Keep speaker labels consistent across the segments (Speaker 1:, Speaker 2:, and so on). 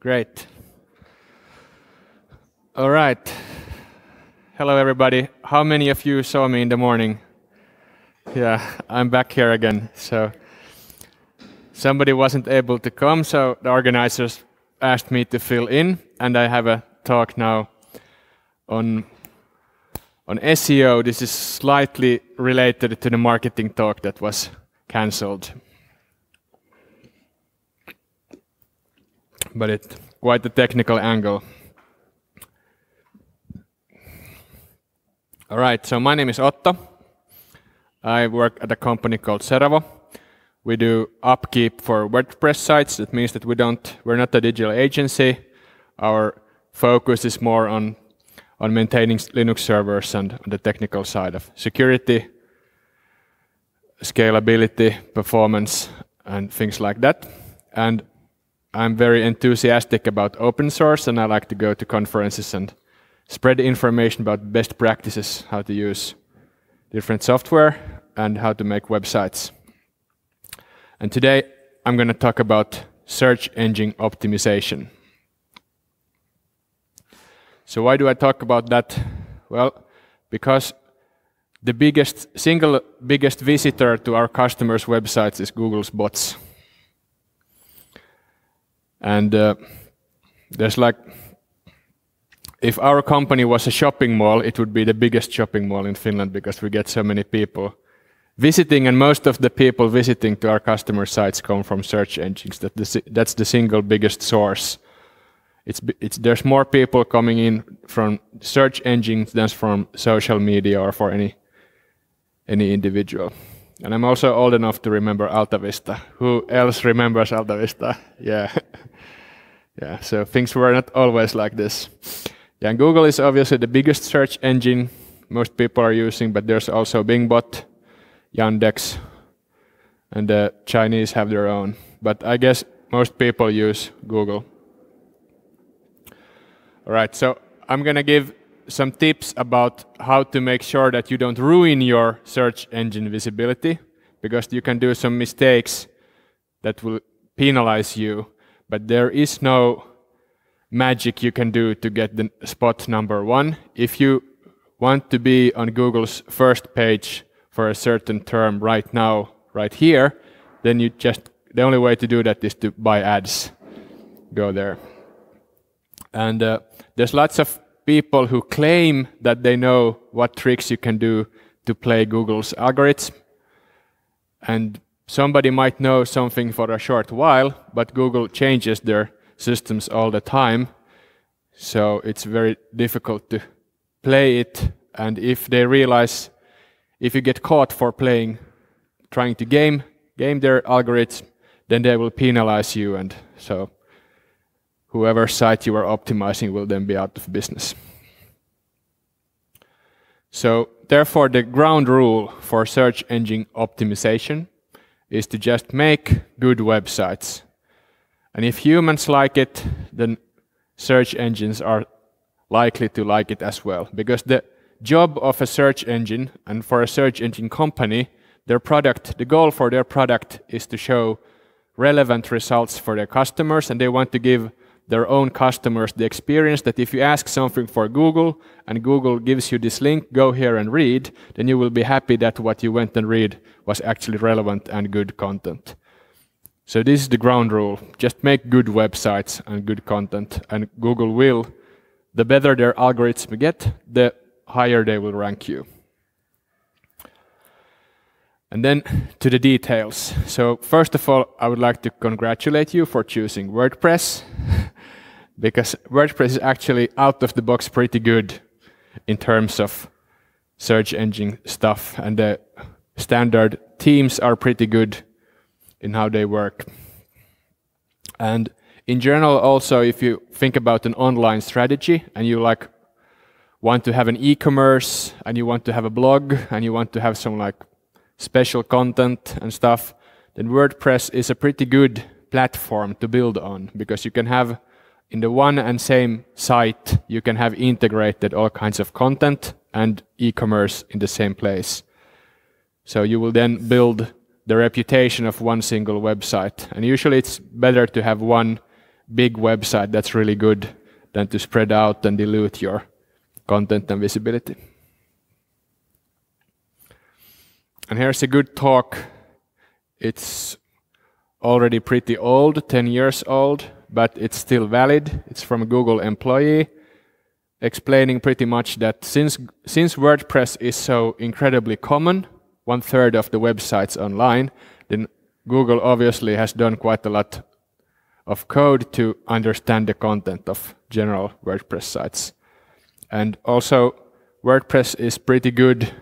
Speaker 1: Great. All right. Hello, everybody. How many of you saw me in the morning? Yeah, I'm back here again. So somebody wasn't able to come, so the organizers asked me to fill in, and I have a talk now on on SEO. This is slightly related to the marketing talk that was cancelled. But it's quite a technical angle. All right, so my name is Otto. I work at a company called Seravo. We do upkeep for WordPress sites. That means that we don't, we're not a digital agency. Our focus is more on, on maintaining Linux servers and on the technical side of security, scalability, performance, and things like that. And I'm very enthusiastic about open source, and I like to go to conferences and spread information about best practices, how to use different software, and how to make websites. And today I'm going to talk about search engine optimization. So why do I talk about that? Well, because the biggest single biggest visitor to our customers' websites is Google's bots. And uh, there's like if our company was a shopping mall, it would be the biggest shopping mall in Finland because we get so many people visiting, and most of the people visiting to our customer sites come from search engines. That the, that's the single biggest source. It's, it's, there's more people coming in from search engines than from social media or for any any individual. And I'm also old enough to remember AltaVista. Who else remembers AltaVista? Yeah. yeah, so things were not always like this. Yeah, and Google is obviously the biggest search engine most people are using, but there's also Bingbot, Yandex, and the Chinese have their own. But I guess most people use Google. All right, so I'm going to give some tips about how to make sure that you don't ruin your search engine visibility, because you can do some mistakes that will penalize you, but there is no magic you can do to get the spot number one. If you want to be on Google's first page for a certain term right now, right here, then you just, the only way to do that is to buy ads. Go there. And uh, there's lots of people who claim that they know what tricks you can do to play Google's algorithm. And somebody might know something for a short while, but Google changes their systems all the time. So it's very difficult to play it. And if they realize, if you get caught for playing, trying to game, game their algorithm, then they will penalize you. And so whoever site you are optimizing will then be out of business. So therefore, the ground rule for search engine optimization is to just make good websites and if humans like it, then search engines are likely to like it as well. Because the job of a search engine and for a search engine company, their product, the goal for their product is to show relevant results for their customers and they want to give their own customers the experience that if you ask something for Google and Google gives you this link, go here and read, then you will be happy that what you went and read was actually relevant and good content. So this is the ground rule. Just make good websites and good content, and Google will, the better their algorithm get, the higher they will rank you. And then to the details. So first of all, I would like to congratulate you for choosing WordPress, because WordPress is actually out of the box pretty good in terms of search engine stuff, and the standard themes are pretty good in how they work. And in general, also, if you think about an online strategy and you like want to have an e-commerce and you want to have a blog and you want to have some like special content and stuff, then WordPress is a pretty good platform to build on because you can have in the one and same site, you can have integrated all kinds of content and e-commerce in the same place. So you will then build the reputation of one single website. And usually it's better to have one big website that's really good than to spread out and dilute your content and visibility. And here's a good talk. It's already pretty old, 10 years old, but it's still valid. It's from a Google employee explaining pretty much that since, since WordPress is so incredibly common, one third of the websites online, then Google obviously has done quite a lot of code to understand the content of general WordPress sites. And also, WordPress is pretty good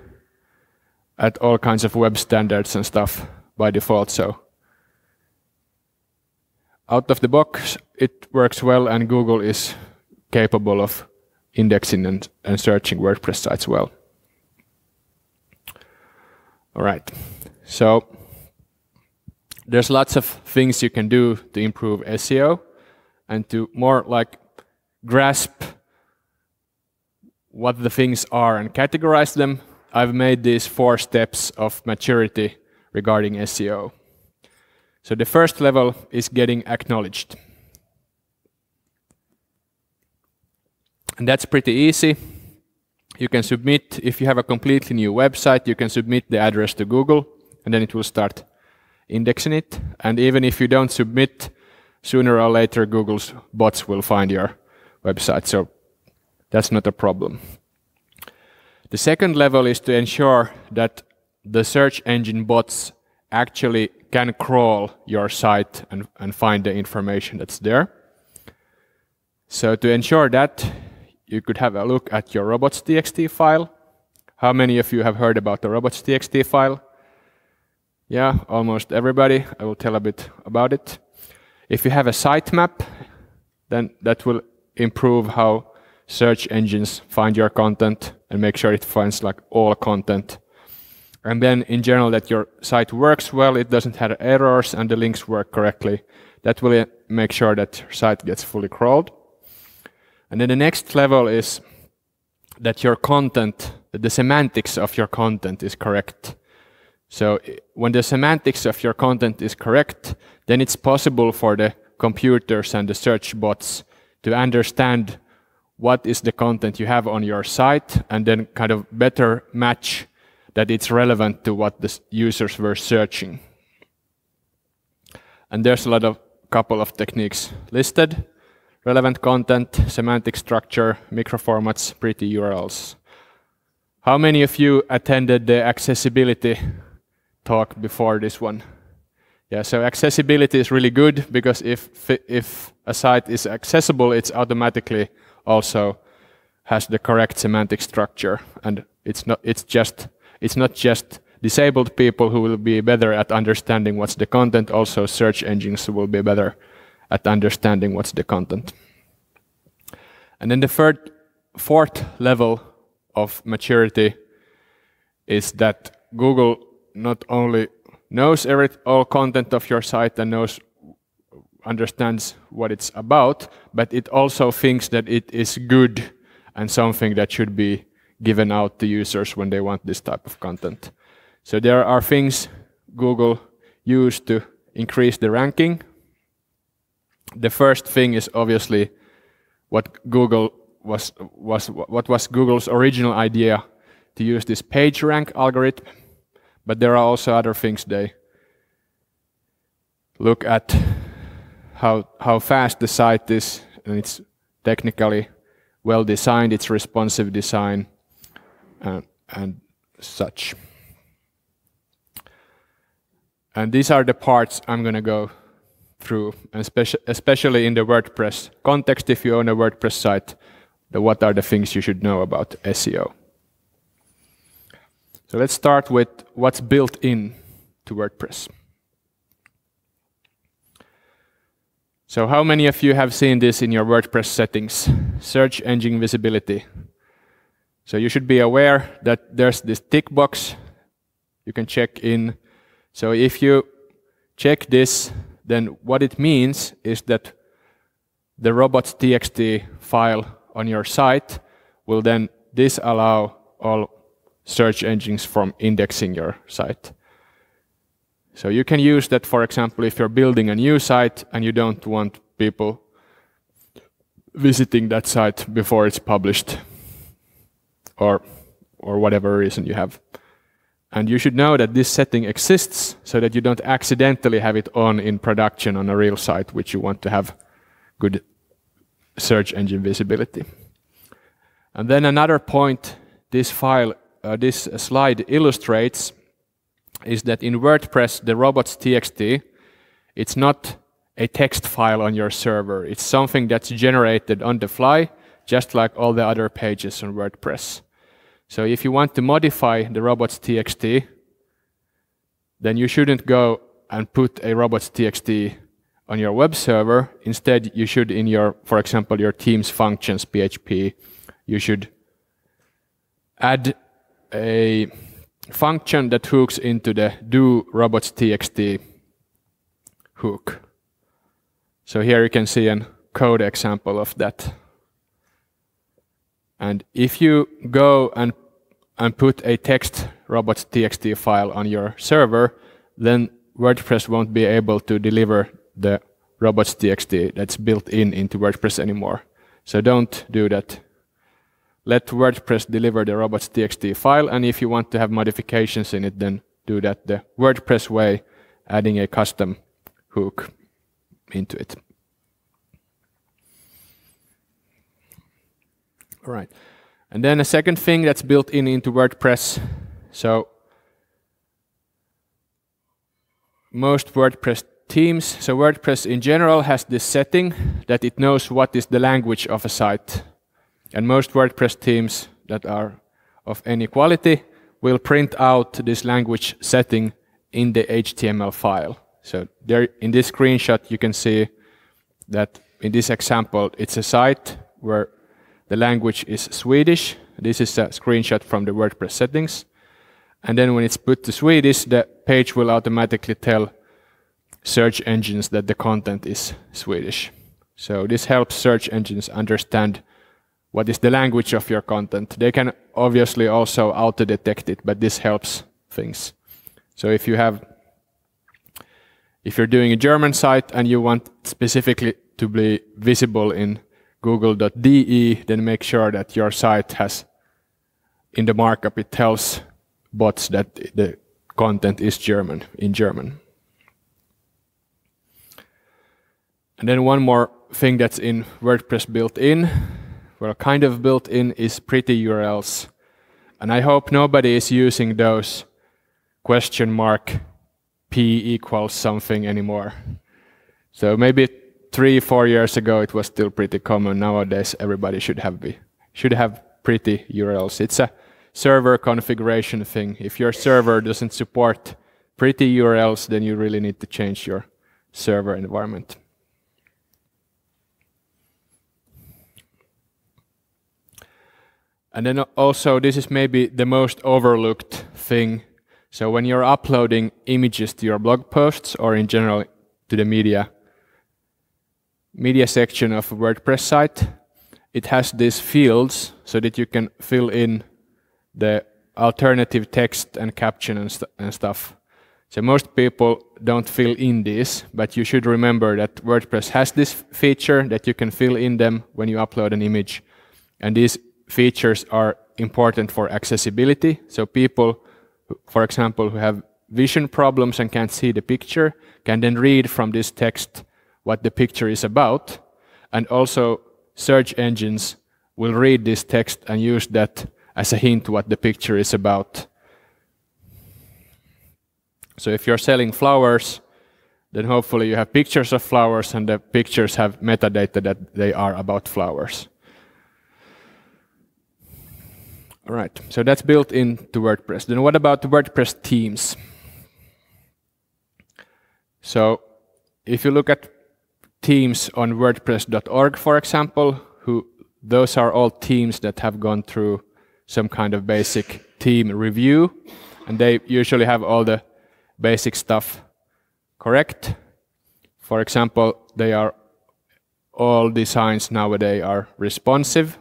Speaker 1: at all kinds of web standards and stuff by default. So out of the box, it works well, and Google is capable of indexing and, and searching WordPress sites well. All right. So there's lots of things you can do to improve SEO and to more like grasp what the things are and categorize them. I've made these four steps of maturity regarding SEO. So the first level is getting acknowledged. And that's pretty easy. You can submit, if you have a completely new website, you can submit the address to Google, and then it will start indexing it. And even if you don't submit, sooner or later Google's bots will find your website. So that's not a problem. The second level is to ensure that the search engine bots actually can crawl your site and, and find the information that's there. So to ensure that, you could have a look at your robots.txt file. How many of you have heard about the robots.txt file? Yeah, almost everybody. I will tell a bit about it. If you have a sitemap, then that will improve how search engines find your content and make sure it finds like all content. And then in general that your site works well, it doesn't have errors and the links work correctly. That will make sure that your site gets fully crawled. And then the next level is that your content, the semantics of your content is correct. So when the semantics of your content is correct, then it's possible for the computers and the search bots to understand what is the content you have on your site and then kind of better match that it's relevant to what the users were searching. And there's a lot of couple of techniques listed relevant content, semantic structure, microformats, pretty URLs. How many of you attended the accessibility talk before this one? Yeah, so accessibility is really good because if, if a site is accessible, it's automatically also has the correct semantic structure and it's not, it's just, it's not just disabled people who will be better at understanding what's the content, also search engines will be better at understanding what's the content. And then the third, fourth level of maturity is that Google not only knows every, all content of your site and knows understands what it's about, but it also thinks that it is good and something that should be given out to users when they want this type of content. So there are things Google use to increase the ranking the first thing is obviously what Google was, was what was Google's original idea to use this PageRank algorithm, but there are also other things they look at how how fast the site is and it's technically well designed, it's responsive design and, and such. And these are the parts I'm going to go through, especially in the WordPress context. If you own a WordPress site, the, what are the things you should know about SEO? So let's start with what's built in to WordPress. So how many of you have seen this in your WordPress settings? Search engine visibility. So you should be aware that there's this tick box you can check in. So if you check this, then what it means is that the robots.txt file on your site will then disallow all search engines from indexing your site. So you can use that, for example, if you're building a new site and you don't want people visiting that site before it's published or or whatever reason you have. And you should know that this setting exists so that you don't accidentally have it on in production on a real site which you want to have good search engine visibility. And then another point this file, uh, this slide illustrates is that in WordPress, the robots.txt, it's not a text file on your server. It's something that's generated on the fly, just like all the other pages on WordPress. So if you want to modify the robots.txt, then you shouldn't go and put a robots.txt on your web server. Instead, you should in your, for example, your theme's functions PHP, you should add a function that hooks into the do robots.txt hook. So here you can see a code example of that. And if you go and, and put a text robots.txt file on your server, then WordPress won't be able to deliver the robots.txt that's built in into WordPress anymore. So don't do that. Let WordPress deliver the robots.txt file, and if you want to have modifications in it, then do that the WordPress way, adding a custom hook into it. All right. And then a second thing that's built in into WordPress. So most WordPress themes, so WordPress in general has this setting that it knows what is the language of a site. And most WordPress themes that are of any quality will print out this language setting in the HTML file. So there in this screenshot you can see that in this example it's a site where the language is Swedish. This is a screenshot from the WordPress settings. And then when it's put to Swedish, the page will automatically tell search engines that the content is Swedish. So this helps search engines understand what is the language of your content. They can obviously also auto-detect it, but this helps things. So if you have, if you're doing a German site and you want specifically to be visible in google.de, then make sure that your site has, in the markup, it tells bots that the content is German, in German. And then one more thing that's in WordPress built in, well, kind of built in, is pretty URLs. And I hope nobody is using those question mark p equals something anymore. So maybe three, four years ago, it was still pretty common. Nowadays, everybody should have be, should have pretty URLs. It's a server configuration thing. If your server doesn't support pretty URLs, then you really need to change your server environment. And then also, this is maybe the most overlooked thing. So when you're uploading images to your blog posts or in general to the media, media section of a WordPress site, it has these fields so that you can fill in the alternative text and caption and, st and stuff. So most people don't fill in this, but you should remember that WordPress has this feature that you can fill in them when you upload an image. And these features are important for accessibility. So people, for example, who have vision problems and can't see the picture, can then read from this text what the picture is about. And also search engines will read this text and use that as a hint what the picture is about. So if you're selling flowers, then hopefully you have pictures of flowers and the pictures have metadata that they are about flowers. All right, so that's built into WordPress. Then what about the WordPress themes? So if you look at themes on WordPress.org, for example, who those are all themes that have gone through some kind of basic theme review, and they usually have all the basic stuff correct. For example, they are all designs nowadays are responsive,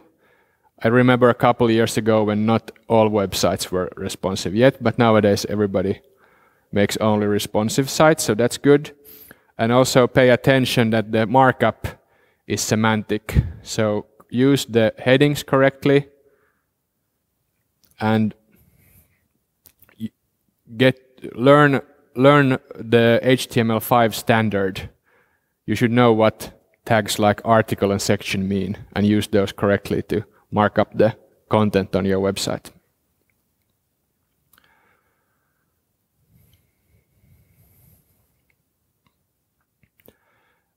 Speaker 1: I remember a couple years ago when not all websites were responsive yet, but nowadays everybody makes only responsive sites, so that's good. And also pay attention that the markup is semantic. So use the headings correctly and get learn learn the HTML5 standard. You should know what tags like article and section mean and use those correctly to mark up the content on your website.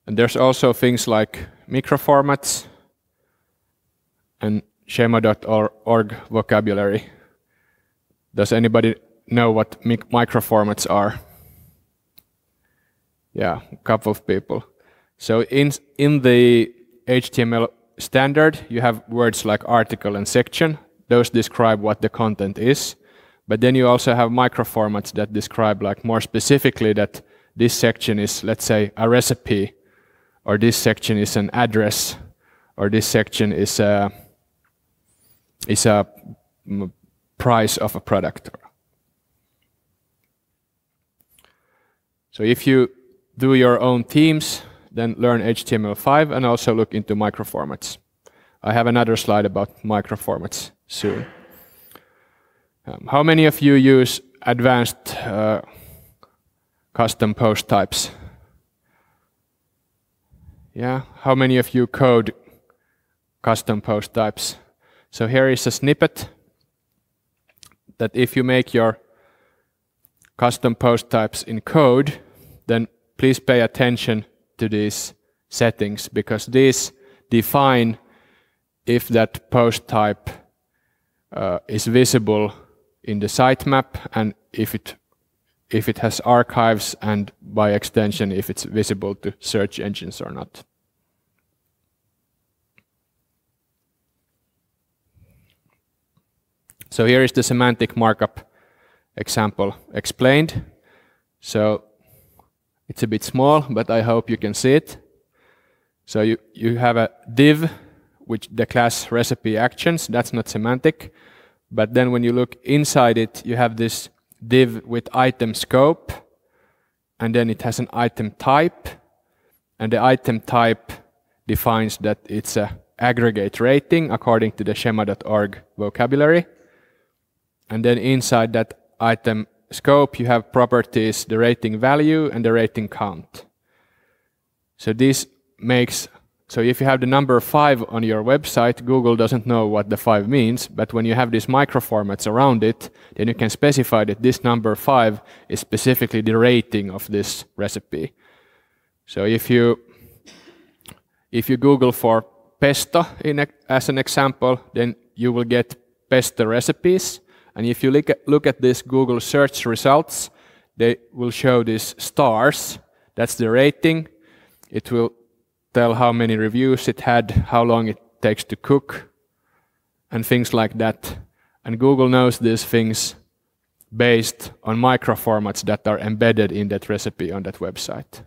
Speaker 1: And there's also things like microformats and schema.org vocabulary. Does anybody know what microformats are? Yeah, a couple of people. So in, in the HTML standard, you have words like article and section. Those describe what the content is. But then you also have microformats that describe like more specifically that this section is, let's say, a recipe, or this section is an address, or this section is a, is a price of a product. So if you do your own themes, then learn HTML5 and also look into microformats. I have another slide about microformats soon. Um, how many of you use advanced uh, custom post types? Yeah, how many of you code custom post types? So here is a snippet that if you make your custom post types in code, then please pay attention to these settings because these define if that post type uh, is visible in the sitemap and if it if it has archives and by extension if it's visible to search engines or not. So here is the semantic markup example explained. So it's a bit small, but I hope you can see it. So you, you have a div, which the class recipe actions, that's not semantic. But then when you look inside it, you have this div with item scope, and then it has an item type, and the item type defines that it's a aggregate rating according to the schema.org vocabulary. And then inside that item scope, you have properties, the rating value and the rating count. So this makes, so if you have the number five on your website, Google doesn't know what the five means, but when you have these microformats around it, then you can specify that this number five is specifically the rating of this recipe. So if you, if you Google for pesto a, as an example, then you will get pesto recipes, and if you look at, look at this Google search results, they will show these stars. That's the rating. It will tell how many reviews it had, how long it takes to cook, and things like that. And Google knows these things based on microformats that are embedded in that recipe on that website.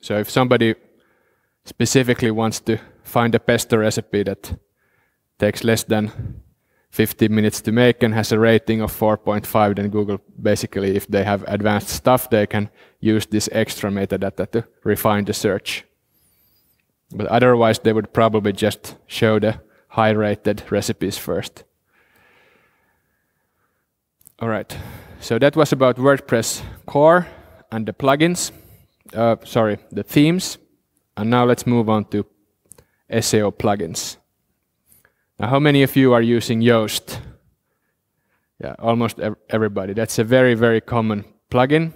Speaker 1: So if somebody specifically wants to find a pesto recipe that takes less than 15 minutes to make and has a rating of 4.5, then Google basically, if they have advanced stuff, they can use this extra metadata to refine the search. But otherwise, they would probably just show the high rated recipes first. All right, so that was about WordPress core and the plugins, uh, sorry, the themes. And now let's move on to SEO plugins. Now, how many of you are using Yoast? Yeah, almost everybody. That's a very, very common plugin.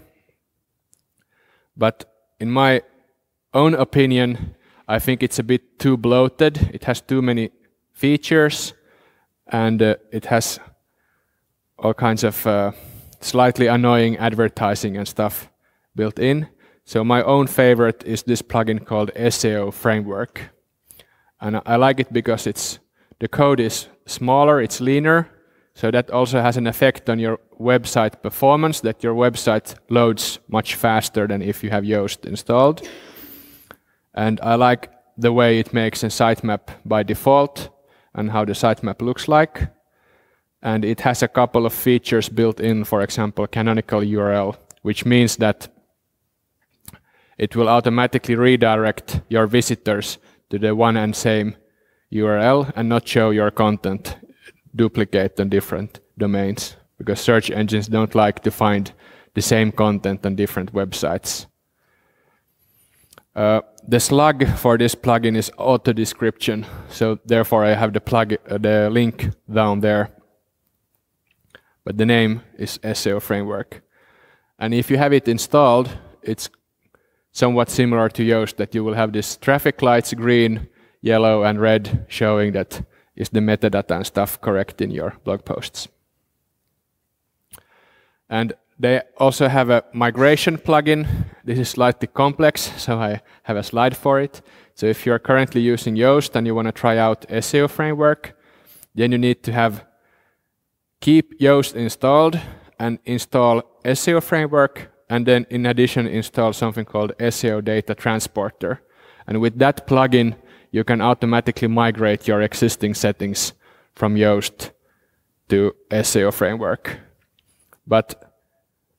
Speaker 1: But in my own opinion, I think it's a bit too bloated. It has too many features and uh, it has all kinds of uh, slightly annoying advertising and stuff built in. So my own favorite is this plugin called SEO Framework. And I like it because it's the code is smaller, it's leaner, so that also has an effect on your website performance, that your website loads much faster than if you have Yoast installed. And I like the way it makes a sitemap by default and how the sitemap looks like. And it has a couple of features built in, for example, canonical URL, which means that it will automatically redirect your visitors to the one and same URL and not show your content duplicate on different domains because search engines don't like to find the same content on different websites. Uh, the slug for this plugin is auto description, so therefore I have the plug uh, the link down there. But the name is SEO framework. And if you have it installed, it's somewhat similar to Yoast that you will have this traffic lights green, yellow, and red showing that is the metadata and stuff correct in your blog posts. And they also have a migration plugin. This is slightly complex, so I have a slide for it. So if you're currently using Yoast and you want to try out SEO framework, then you need to have keep Yoast installed and install SEO framework, and then in addition install something called SEO data transporter. And with that plugin, you can automatically migrate your existing settings from Yoast to SEO framework. But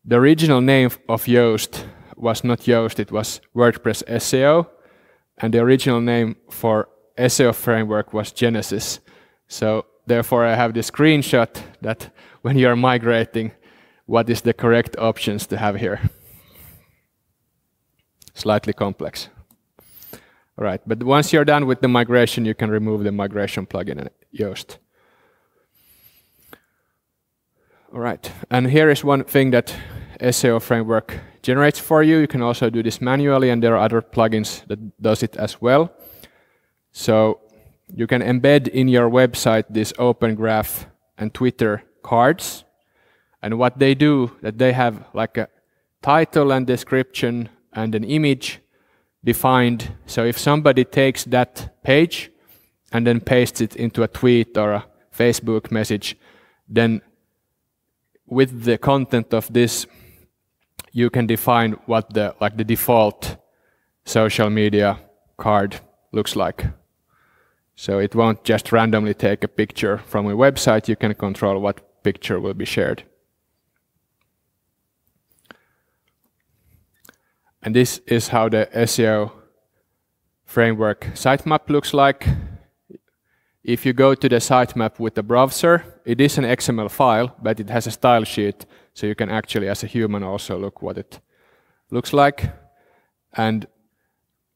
Speaker 1: the original name of Yoast was not Yoast, it was WordPress SEO, and the original name for SEO framework was Genesis. So therefore I have this screenshot that when you are migrating, what is the correct options to have here. Slightly complex. All right, but once you're done with the migration, you can remove the migration plugin in Yoast. All right, and here is one thing that SEO framework generates for you. You can also do this manually, and there are other plugins that does it as well. So you can embed in your website this Open Graph and Twitter cards. And what they do, that they have like a title and description and an image defined. So if somebody takes that page and then pastes it into a tweet or a Facebook message, then with the content of this, you can define what the like the default social media card looks like. So it won't just randomly take a picture from a website, you can control what picture will be shared. And this is how the SEO framework sitemap looks like. If you go to the sitemap with the browser, it is an XML file, but it has a style sheet, so you can actually, as a human, also look what it looks like. And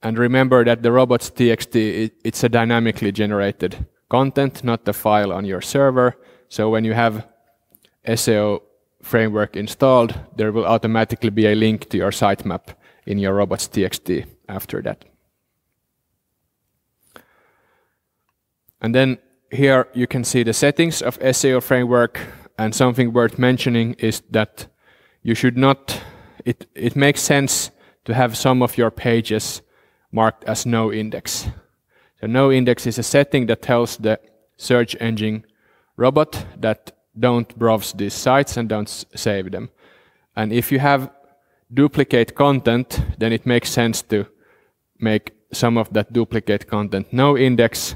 Speaker 1: and remember that the robots.txt, it, it's a dynamically generated content, not the file on your server. So when you have SEO framework installed, there will automatically be a link to your sitemap in your robots.txt after that. And then here you can see the settings of SEO framework and something worth mentioning is that you should not, it, it makes sense to have some of your pages marked as no index. So no index is a setting that tells the search engine robot that don't browse these sites and don't save them. And if you have duplicate content, then it makes sense to make some of that duplicate content no index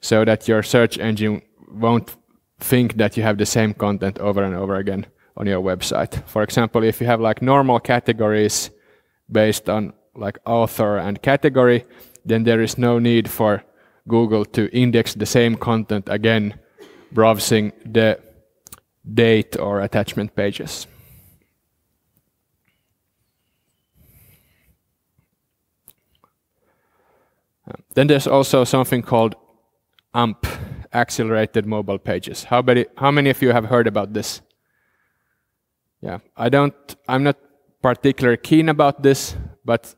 Speaker 1: so that your search engine won't think that you have the same content over and over again on your website. For example, if you have like normal categories based on like author and category, then there is no need for Google to index the same content again, browsing the date or attachment pages. Then there's also something called AMP, Accelerated Mobile Pages. How many, how many of you have heard about this? Yeah, I don't, I'm not particularly keen about this, but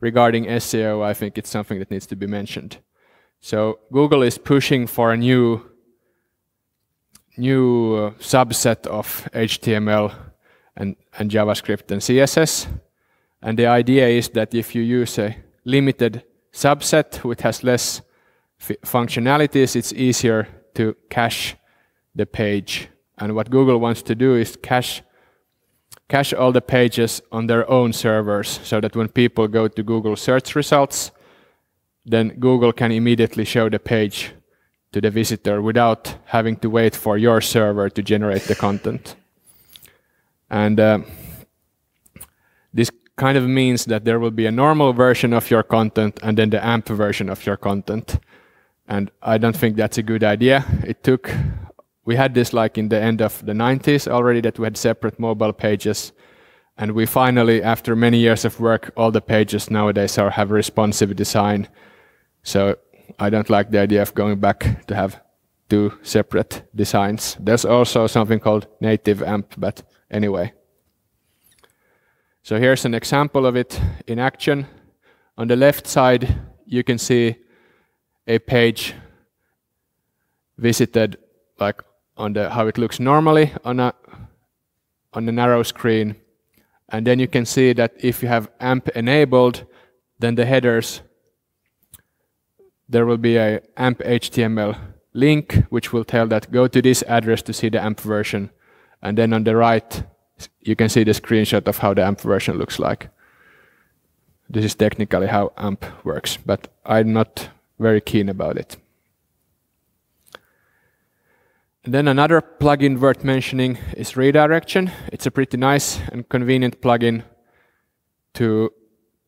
Speaker 1: regarding SEO, I think it's something that needs to be mentioned. So Google is pushing for a new, new uh, subset of HTML and, and JavaScript and CSS. And the idea is that if you use a limited subset which has less functionalities, it's easier to cache the page. And what Google wants to do is cache cache all the pages on their own servers so that when people go to Google search results, then Google can immediately show the page to the visitor without having to wait for your server to generate the content. And uh, kind of means that there will be a normal version of your content and then the AMP version of your content. And I don't think that's a good idea. It took, we had this like in the end of the 90s already that we had separate mobile pages. And we finally, after many years of work, all the pages nowadays are have responsive design. So I don't like the idea of going back to have two separate designs. There's also something called native AMP, but anyway. So here's an example of it in action. On the left side, you can see a page visited like on the how it looks normally on a on a narrow screen. And then you can see that if you have AMP enabled, then the headers there will be a AMP HTML link which will tell that go to this address to see the AMP version. And then on the right you can see the screenshot of how the AMP version looks like. This is technically how AMP works, but I'm not very keen about it. And then another plugin worth mentioning is redirection. It's a pretty nice and convenient plugin to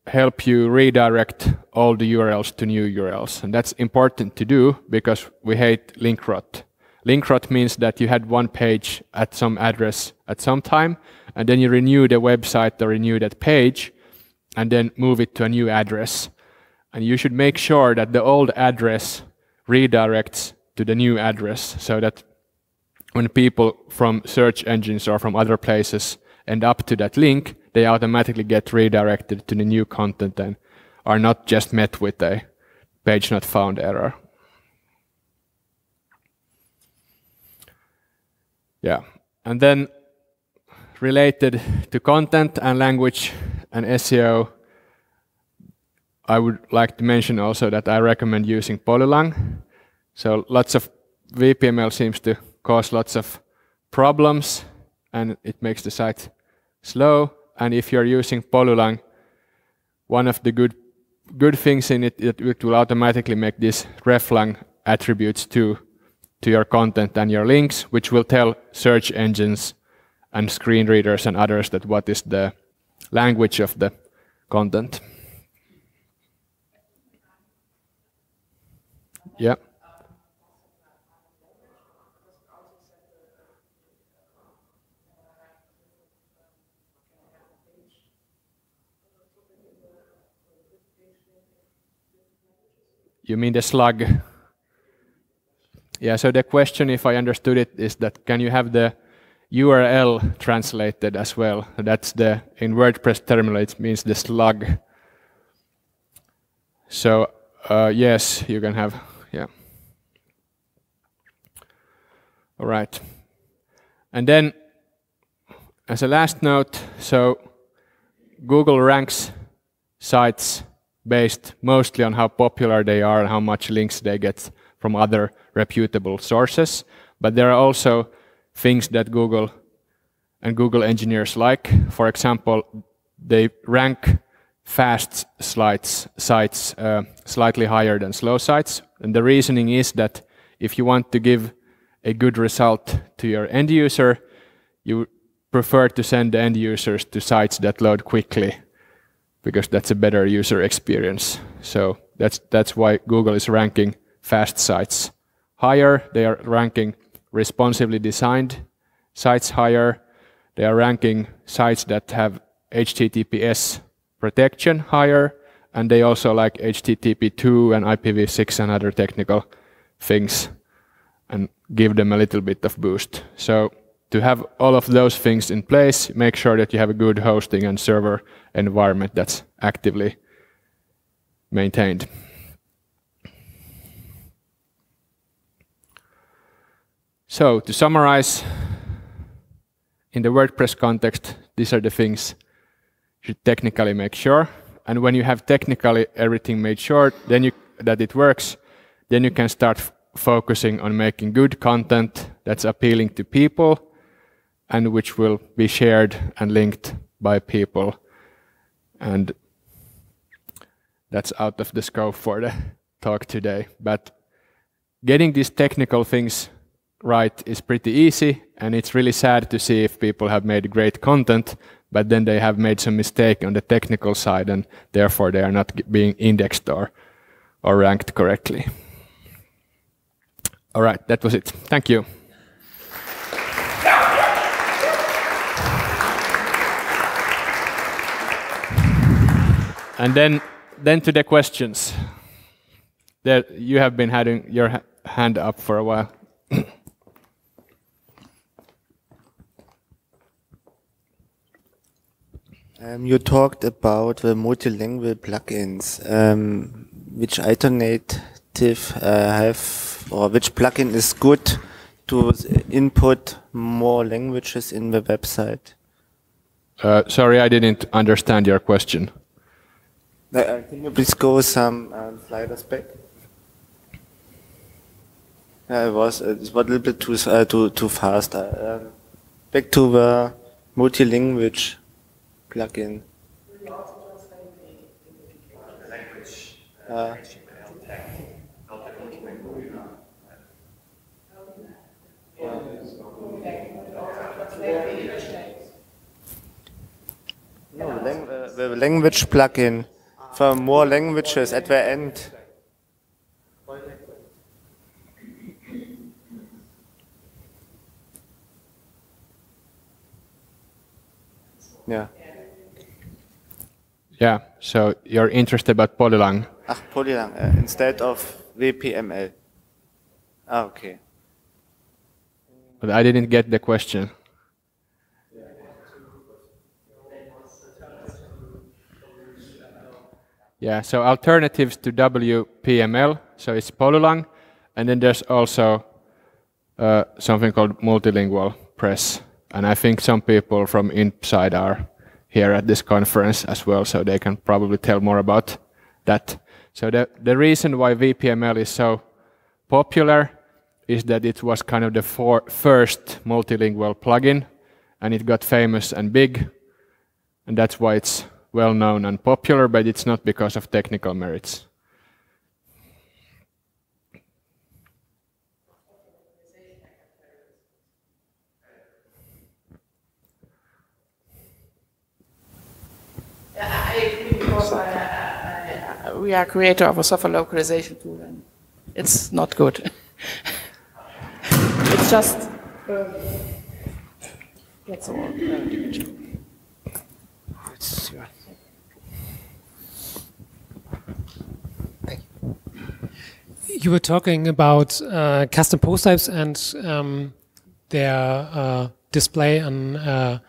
Speaker 1: help you redirect all the URLs to new URLs. And that's important to do because we hate link rot. Link rot means that you had one page at some address at some time, and then you renew the website or renew that page, and then move it to a new address. And you should make sure that the old address redirects to the new address so that when people from search engines or from other places end up to that link, they automatically get redirected to the new content and are not just met with a page not found error. Yeah, and then related to content and language and SEO, I would like to mention also that I recommend using Polylang. So lots of VPML seems to cause lots of problems and it makes the site slow. And if you're using Polylang, one of the good good things in it, it, it will automatically make these hreflang attributes to to your content and your links, which will tell search engines and screen readers and others that what is the language of the content. Yeah. You mean the slug? Yeah, so the question, if I understood it, is that can you have the URL translated as well? That's the, in WordPress terminal, it means the slug. So, uh, yes, you can have, yeah. All right. And then, as a last note, so Google ranks sites based mostly on how popular they are and how much links they get from other reputable sources. But there are also things that Google and Google engineers like. For example, they rank fast slides, sites uh, slightly higher than slow sites. And the reasoning is that if you want to give a good result to your end user, you prefer to send the end users to sites that load quickly because that's a better user experience. So that's that's why Google is ranking fast sites higher. They are ranking responsively designed sites higher. They are ranking sites that have HTTPS protection higher. And they also like HTTP2 and IPv6 and other technical things and give them a little bit of boost. So to have all of those things in place, make sure that you have a good hosting and server environment that's actively maintained. So to summarize, in the WordPress context, these are the things you technically make sure. And when you have technically everything made sure, then you, that it works, then you can start focusing on making good content that's appealing to people and which will be shared and linked by people. And that's out of the scope for the talk today. But getting these technical things right is pretty easy, and it's really sad to see if people have made great content, but then they have made some mistake on the technical side and therefore they are not being indexed or, or ranked correctly. All right, that was it. Thank you. And then, then to the questions. There, you have been having your ha hand up for a while.
Speaker 2: Um, you talked about the multilingual plugins. Um, which alternative uh, have, or which plugin is good to input more languages in the website?
Speaker 1: Uh, sorry, I didn't understand your question.
Speaker 2: Uh, can you please go some um, sliders back? Uh, it was it was a little bit too uh, too too fast. Uh, um, back to the multi-language plugin. Uh, language plugin for more languages at the end. Yeah.
Speaker 1: Yeah, so you're interested about Polylang.
Speaker 2: Ach, Polylang, uh, instead of WPML. Ah, okay.
Speaker 1: But I didn't get the question. Yeah, so alternatives to WPML, so it's Polylang, and then there's also uh, something called multilingual press. And I think some people from Inpsyde are here at this conference as well, so they can probably tell more about that. So the, the reason why WPML is so popular is that it was kind of the for, first multilingual plugin, and it got famous and big, and that's why it's well known and popular, but it's not because of technical merits.
Speaker 3: Agree because I, I, we are creator of a software localization tool and it's not good. it's just um, that's all.
Speaker 4: You were talking about uh, custom post types and um, their uh, display on uh,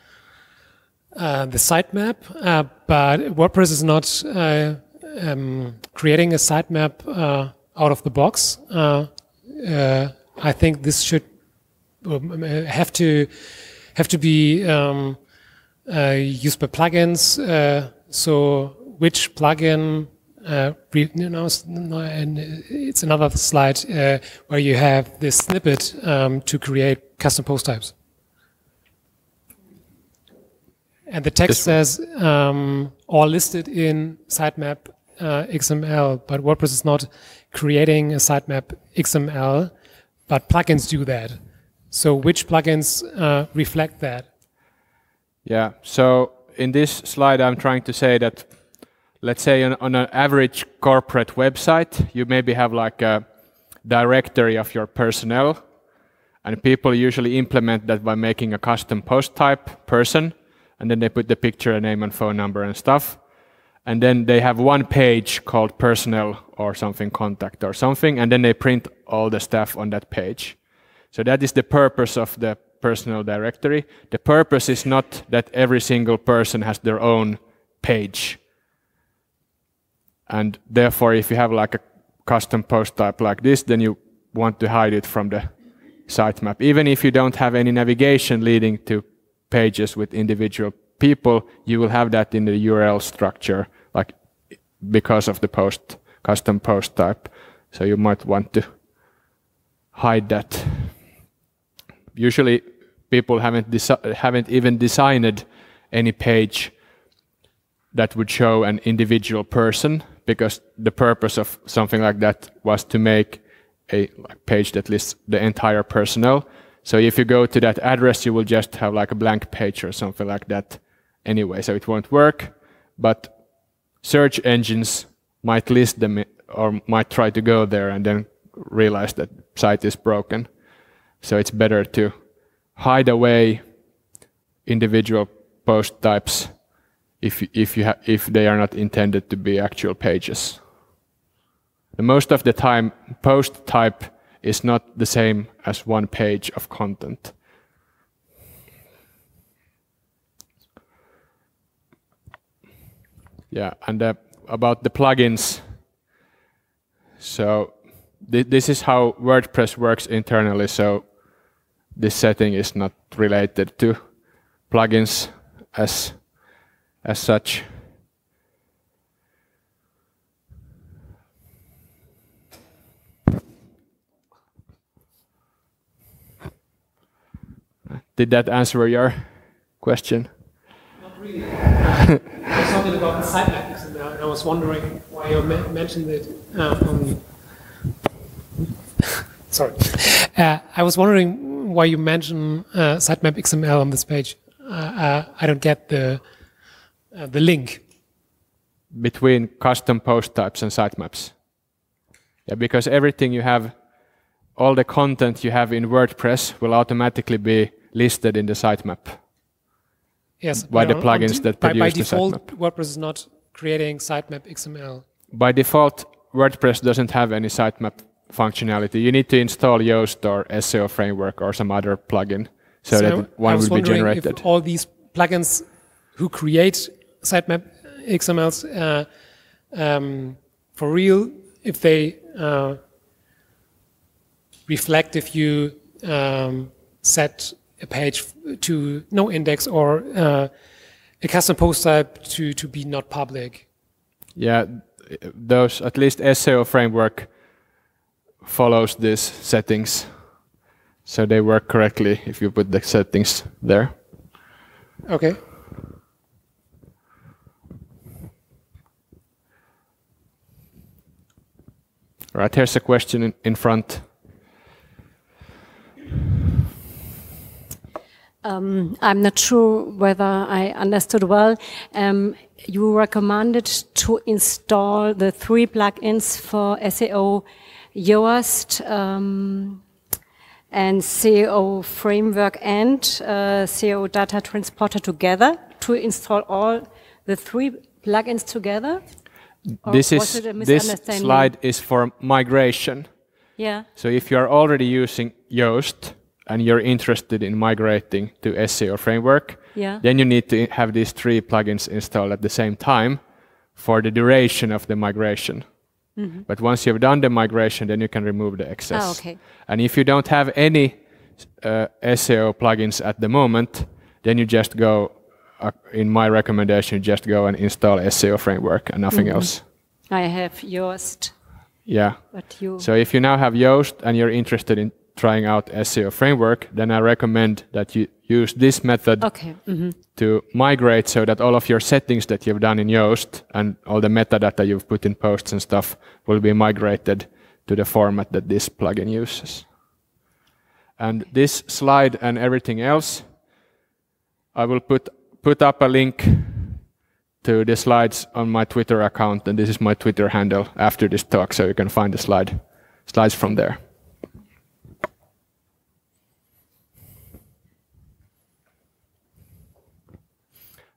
Speaker 4: uh the sitemap, uh, but WordPress is not uh, um, creating a sitemap out of the box. I think this should um, have to have to be um, used by plugins. so which plugin uh, you know, and it's another slide uh, where you have this snippet um, to create custom post types. And the text says um, all listed in sitemap uh, XML, but WordPress is not creating a sitemap XML, but plugins do that. So which plugins uh, reflect that?
Speaker 1: Yeah, so in this slide I'm trying to say that let's say on, on, an average corporate website, you maybe have like a directory of your personnel, and people usually implement that by making a custom post type person, and then they put the picture, name, and phone number and stuff. And then they have one page called personnel or something contact or something, and then they print all the stuff on that page. So that is the purpose of the personal directory. The purpose is not that every single person has their own page and therefore, if you have like a custom post type like this, then you want to hide it from the sitemap. Even if you don't have any navigation leading to pages with individual people, you will have that in the URL structure, like because of the post custom post type. So you might want to hide that. Usually, people haven't haven't even designed any page that would show an individual person because the purpose of something like that was to make a page that lists the entire personnel. So if you go to that address, you will just have like a blank page or something like that. anyway, so it won't work. But search engines might list them or might try to go there and then realize that site is broken. So it's better to hide away individual post types if if you if they are not intended to be actual pages. And most of the time, post type is not the same as one page of content. Yeah, and uh, about the plugins. So thi- this is how WordPress works internally. So this setting is not related to plugins as as such. Did that answer your question?
Speaker 4: Not really. I was about the sitemap XML, and I was wondering why you mentioned it uh, on. Sorry, uh, I was wondering why you mention uh, sitemap XML on this page. Uh, uh, I don't get the uh, the link.
Speaker 1: between custom post types and sitemaps. Yeah, because everything you have, all the content you have in WordPress will automatically be listed in the sitemap.
Speaker 4: Yes,
Speaker 1: By the plugins that
Speaker 4: by, by
Speaker 1: produce the
Speaker 4: default,
Speaker 1: sitemap.
Speaker 4: WordPress is not creating sitemap XML.
Speaker 1: By default, WordPress doesn't have any sitemap functionality. You need to install Yoast or SEO framework or some other plugin so, that one will be generated.
Speaker 4: If all these plugins who create sitemap XMLs uh, um, for real, if they uh, reflect if you um, set a page to no index or uh, a custom post type to, to be not public.
Speaker 1: Yeah, those at least SEO framework follows these settings, so they work correctly if you put the settings there.
Speaker 4: Okay.
Speaker 1: Right, here's a question in, in front.
Speaker 5: Um, I'm not sure whether I understood well. Um, you recommended to install the three plugins for SEO Yoast um, and SEO Framework and uh, SEO Data Transporter together to install all the three plugins together. Or
Speaker 1: this is this slide is for migration.
Speaker 5: Yeah.
Speaker 1: So if you are already using Yoast and you're interested in migrating to SEO framework,
Speaker 5: Yeah.
Speaker 1: then you need to have these three plugins installed at the same time for the duration of the migration. But once you've done the migration, then you can remove the excess.
Speaker 5: Ah, okay.
Speaker 1: And if you don't have any uh, SEO plugins at the moment, then you just go, uh, in my recommendation, just go and install SEO framework and nothing
Speaker 5: Mm-hmm.
Speaker 1: else.
Speaker 5: I have Yoast,
Speaker 1: Yeah.
Speaker 5: but you.
Speaker 1: So if you now have Yoast and you're interested in trying out SEO framework, then I recommend that you use this method
Speaker 5: okay. hmm
Speaker 1: to migrate so that all of your settings that you've done in Yoast and all the metadata you've put in posts and stuff will be migrated to the format that this plugin uses. And this slide and everything else, I will put put up a link to the slides on my Twitter account, and this is my Twitter handle after this talk, so you can find the slide slides from there.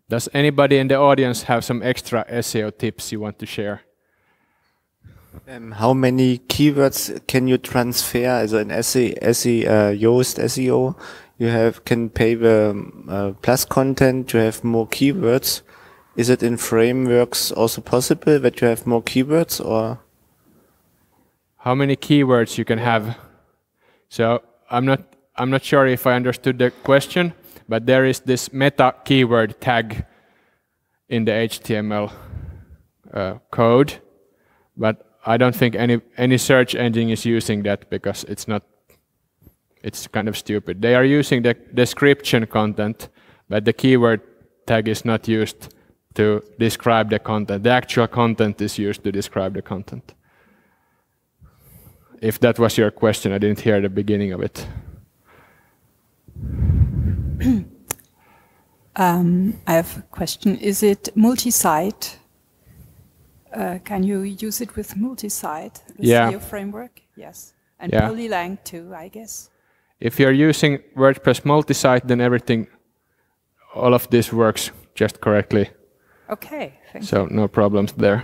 Speaker 1: Does anybody in the audience have some extra SEO tips you want to share?
Speaker 2: Um, how many keywords can you transfer? Also in SE, SE, uh, Yoast SEO, you have can pay the um, uh, plus content. to have more keywords. Is it in frameworks also possible that you have more keywords or?
Speaker 1: How many keywords you can have? So I'm not I'm not sure if I understood the question, but there is this meta keyword tag in the HTML uh, code, but I don't think any any search engine is using that because it's not it's kind of stupid. They are using the description content, but the keyword tag is not used to describe the content. The actual content is used to describe the content. If that was your question, I didn't hear the beginning of it.
Speaker 6: Um, I have a question. Is it multi-site? Uh, can you use it with multi-site? The
Speaker 1: Yeah.
Speaker 6: SEO framework? Yes. And
Speaker 1: Yeah.
Speaker 6: Polylang too, I guess.
Speaker 1: If you're using WordPress multi-site, then everything, all of this works just correctly.
Speaker 6: Okay, thank you.
Speaker 1: So no problems there.